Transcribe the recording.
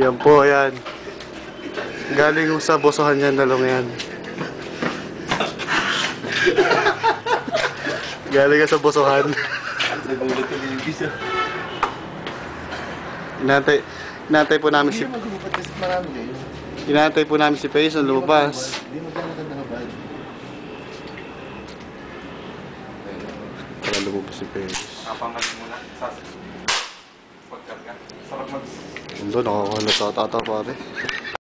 Yan po, yan. Galing sa bosohan yan, dalong yan. Galing sa bosohan. Nagulat ko. Inantay, inantay po namin si, inantay po namin si na lumabas. Para lumabas si Pace. Kapangalan mo na sa. Sarap mag Mundo, nakakahalata tata pare.